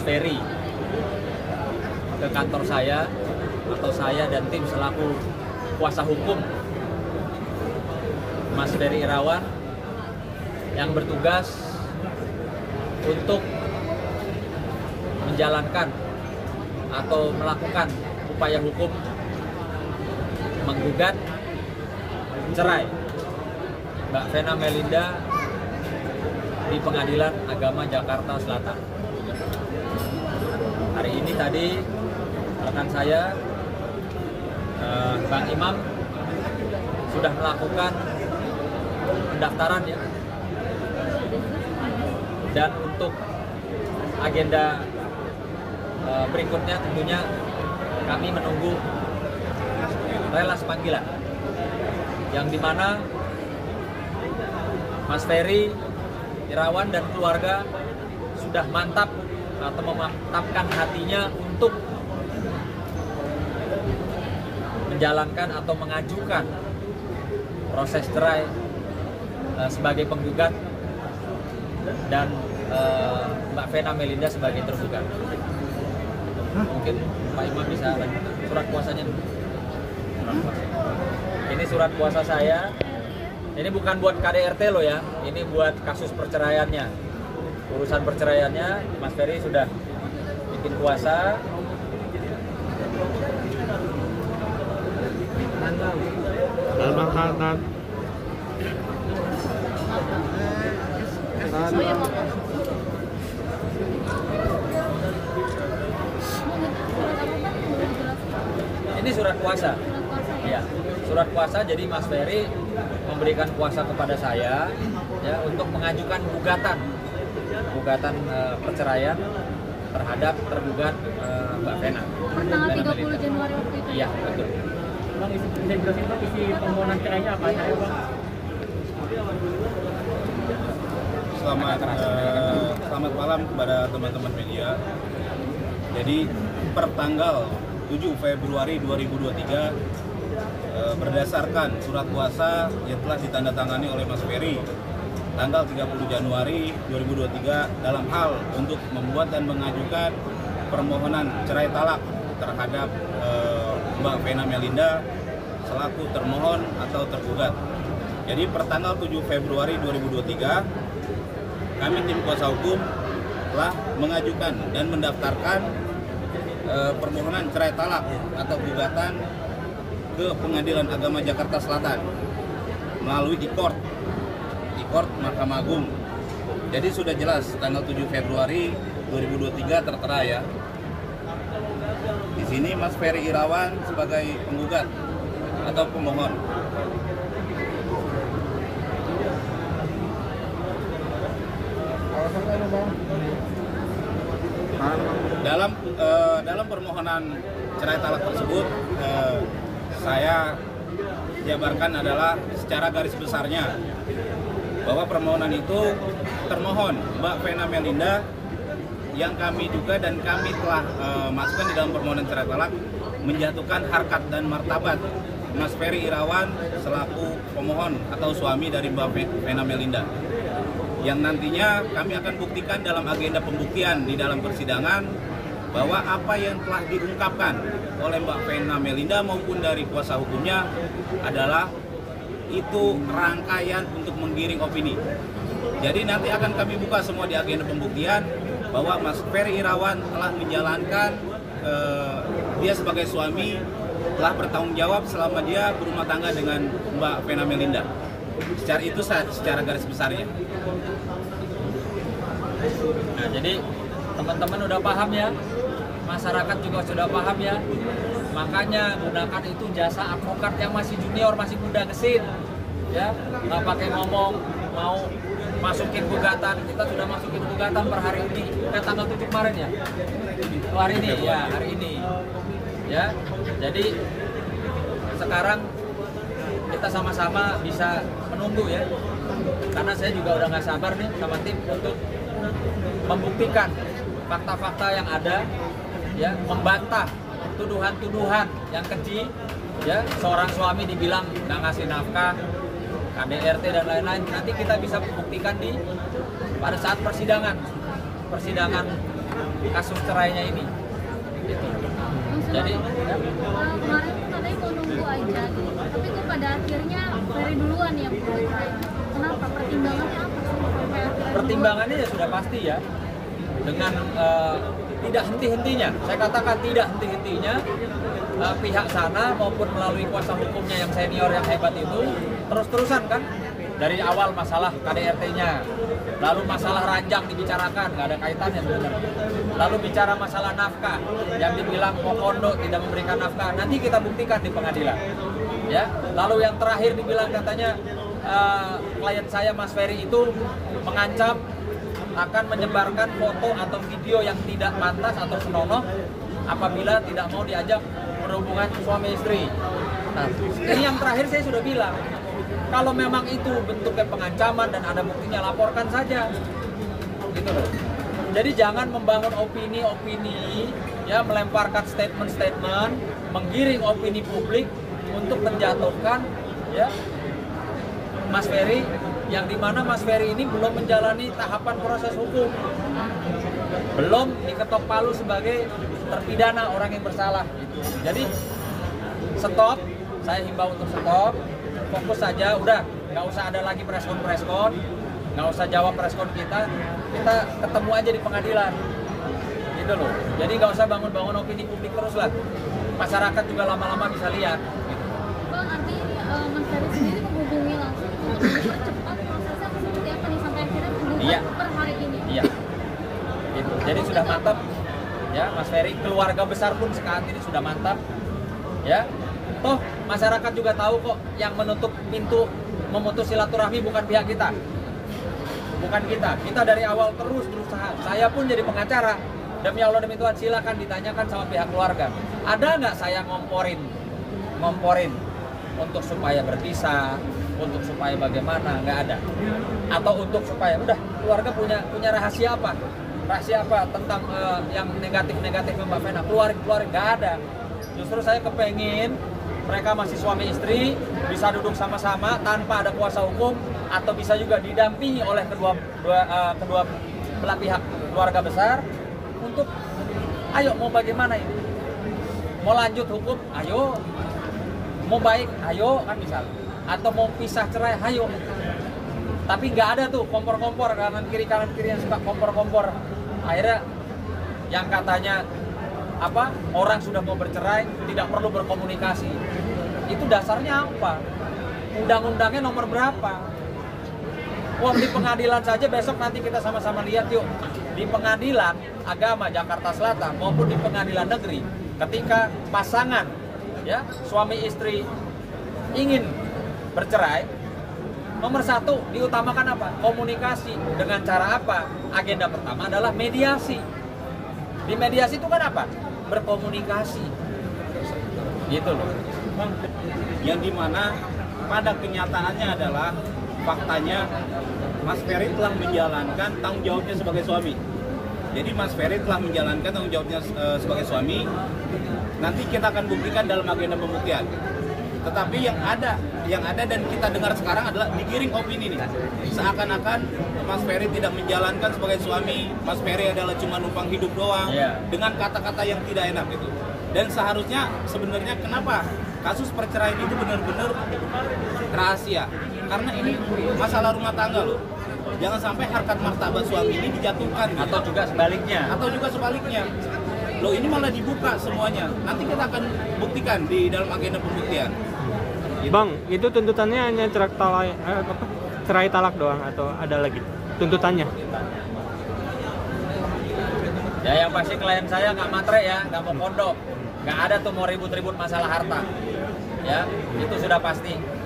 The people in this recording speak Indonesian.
Mas Ferry ke kantor saya atau saya dan tim selaku kuasa hukum Mas Ferry Irawan yang bertugas untuk menjalankan atau melakukan upaya hukum menggugat cerai Mbak Vena Melinda di Pengadilan Agama Jakarta Selatan. Hari ini tadi rekan saya eh, Bang Imam sudah melakukan pendaftaran ya. Dan untuk agenda eh, berikutnya tentunya kami menunggu relas panggilan yang di mana Mas Ferry Irawan dan keluarga sudah mantap atau memantapkan hatinya untuk menjalankan atau mengajukan proses cerai eh, sebagai penggugat dan eh, Mbak Vena Melinda sebagai tergugat. Mungkin Pak Imam bisa lanjutkan surat kuasanya dulu. Surat kuasa. Ini surat kuasa saya. Ini bukan buat KDRT loh ya. Ini buat kasus perceraiannya. Urusan perceraiannya Mas Ferry sudah bikin kuasa. Dan makanan. Iya, Mak. Ini surat kuasa. Surat kuasa ya? Ya, surat kuasa jadi Mas Ferry memberikan kuasa kepada saya ya untuk mengajukan gugatan gugatan eh, perceraian terhadap tergugat eh, Mbak Vena. Tanggal Vena 30 Melinda. Januari waktu itu Iya, betul. Bang, isi, bisa jelasin bang isi permohonan cerainya apa aja ya bang? Selamat eh, selamat malam kepada teman-teman media. Jadi per tanggal 7 Februari 2023 eh, berdasarkan surat kuasa yang telah ditandatangani oleh Mas Ferry tanggal 30 Januari 2023 dalam hal untuk membuat dan mengajukan permohonan cerai talak terhadap eh, Mbak Vena Melinda selaku termohon atau tergugat. Jadi per tanggal 7 Februari 2023 kami tim kuasa hukum telah mengajukan dan mendaftarkan eh, permohonan cerai talak atau gugatan ke Pengadilan Agama Jakarta Selatan melalui e-court e-court Mahkamah Agung. Jadi sudah jelas tanggal 7 Februari 2023 tertera ya. Di sini Mas Ferry Irawan sebagai penggugat atau pemohon. dalam eh, dalam permohonan cerai talak tersebut eh, saya jabarkan adalah secara garis besarnya bahwa permohonan itu termohon. Mbak Vena Melinda yang kami duga dan kami telah eh, masukkan di dalam permohonan cerai talak menjatuhkan harkat dan martabat Mas Ferry Irawan selaku pemohon atau suami dari Mbak Vena Melinda. Yang nantinya kami akan buktikan dalam agenda pembuktian di dalam persidangan bahwa apa yang telah diungkapkan oleh Mbak Vena Melinda maupun dari kuasa hukumnya adalah itu rangkaian untuk menggiring opini. Jadi nanti akan kami buka semua di agenda pembuktian bahwa Mas Ferry Irawan telah menjalankan eh, dia sebagai suami telah bertanggung jawab selama dia berumah tangga dengan Mbak Vena Melinda. Secara itu secara garis besarnya. Nah, jadi teman-teman udah paham ya, masyarakat juga sudah paham ya. Makanya gunakan itu jasa advokat yang masih junior, masih muda gesit. Ya, nggak pakai ngomong mau masukin gugatan. Kita sudah masukin gugatan per hari ini. Eh, tanggal 7 kemarin ya? Oh, hari ini, ya hari ini. Ya, jadi sekarang kita sama-sama bisa menunggu ya karena saya juga udah nggak sabar nih sama tim untuk membuktikan fakta-fakta yang ada ya membantah tuduhan-tuduhan yang keji ya seorang suami dibilang nggak ngasih nafkah KDRT dan lain-lain nanti kita bisa buktikan di pada saat persidangan persidangan kasus cerainya ini. Gitu. Jadi Eh, kemarin katanya mau nunggu aja gitu. Tapi kok pada akhirnya dari duluan bercerai. Kenapa? Pertimbangannya apa pertimbangannya ya sudah pasti ya dengan eh, tidak henti-hentinya. Saya katakan tidak henti-hentinya eh, pihak sana maupun melalui kuasa hukumnya yang senior yang hebat itu terus-terusan kan dari awal masalah KDRT-nya lalu masalah ranjang dibicarakan nggak ada kaitannya sebenarnya. Lalu bicara masalah nafkah yang dibilang Pokondo tidak memberikan nafkah nanti kita buktikan di pengadilan. Ya lalu yang terakhir dibilang katanya eh, klien saya Mas Ferry itu mengancam akan menyebarkan foto atau video yang tidak pantas atau senonoh apabila tidak mau diajak berhubungan suami istri. Nah, ini yang terakhir saya sudah bilang, kalau memang itu bentuknya pengancaman dan ada buktinya laporkan saja, gitu loh. Jadi jangan membangun opini-opini, ya melemparkan statement-statement, menggiring opini publik untuk menjatuhkan, ya Mas Ferry yang di mana Mas Ferry ini belum menjalani tahapan proses hukum. Belum diketok palu sebagai terpidana orang yang bersalah gitu. jadi stop. Saya himbau untuk stop. Fokus saja. Udah nggak usah ada lagi preskon preskon nggak usah jawab preskon kita. Kita ketemu aja di pengadilan. Gitu loh. Jadi nggak usah bangun-bangun opini publik terus lah. Masyarakat juga lama-lama bisa lihat. Bang, artinya eh, Mas Ferry sendiri Iya. Iya. Gitu. Jadi sudah mantap. Ya, Mas Ferry keluarga besar pun saat ini sudah mantap. Ya. Toh masyarakat juga tahu kok yang menutup pintu memutus silaturahmi bukan pihak kita. Bukan kita. Kita dari awal terus berusaha. Saya pun jadi pengacara. Demi Allah demi Tuhan silakan ditanyakan sama pihak keluarga. Ada nggak saya ngomporin, ngomporin untuk supaya berpisah, untuk supaya bagaimana? Nggak ada. Atau untuk supaya udah keluarga punya punya rahasia apa? Rahasia apa tentang eh, yang negatif-negatif Mbak Vena? Keluarin keluarin nggak ada. Justru saya kepengin mereka masih suami istri bisa duduk sama-sama tanpa ada kuasa hukum atau bisa juga didampingi oleh kedua dua, eh, kedua belah pihak keluarga besar untuk ayo mau bagaimana ini mau lanjut hukum ayo mau baik ayo kan misal. Atau mau pisah cerai ayo. Tapi nggak ada tuh kompor-kompor kanan kiri kanan kiri yang suka kompor-kompor. Akhirnya yang katanya apa orang sudah mau bercerai tidak perlu berkomunikasi. Itu dasarnya apa? Undang-undangnya nomor berapa? Wong di pengadilan saja besok nanti kita sama-sama lihat yuk. Di pengadilan agama Jakarta Selatan maupun di pengadilan negeri ketika pasangan ya suami istri ingin bercerai nomor satu diutamakan apa? Komunikasi. Dengan cara apa? Agenda pertama adalah mediasi. Di mediasi itu kan apa? Berkomunikasi. Gitu loh. Yang di mana pada kenyataannya adalah faktanya Mas Ferry telah menjalankan tanggung jawabnya sebagai suami. Jadi Mas Ferry telah menjalankan tanggung jawabnya eh, sebagai suami. Nanti kita akan buktikan dalam agenda pembuktian. Tetapi yang ada, yang ada dan kita dengar sekarang adalah digiring opini nih. Seakan-akan Mas Ferry tidak menjalankan sebagai suami, Mas Ferry adalah cuma numpang hidup doang Iya. dengan kata-kata yang tidak enak itu. Dan seharusnya sebenarnya kenapa kasus perceraian itu benar-benar rahasia? Karena ini masalah rumah tangga loh. Jangan sampai harkat martabat suami ini dijatuhkan gitu. atau juga sebaliknya atau juga sebaliknya. Loh ini malah dibuka semuanya. Nanti kita akan buktikan di dalam agenda pembuktian. Gitu. Bang, itu tuntutannya hanya cerai talak, eh, apa? cerai talak doang atau ada lagi tuntutannya? Ya yang pasti klien saya nggak matre ya, nggak mau pondok, nggak ada tuh mau ribut-ribut masalah harta. Ya itu sudah pasti.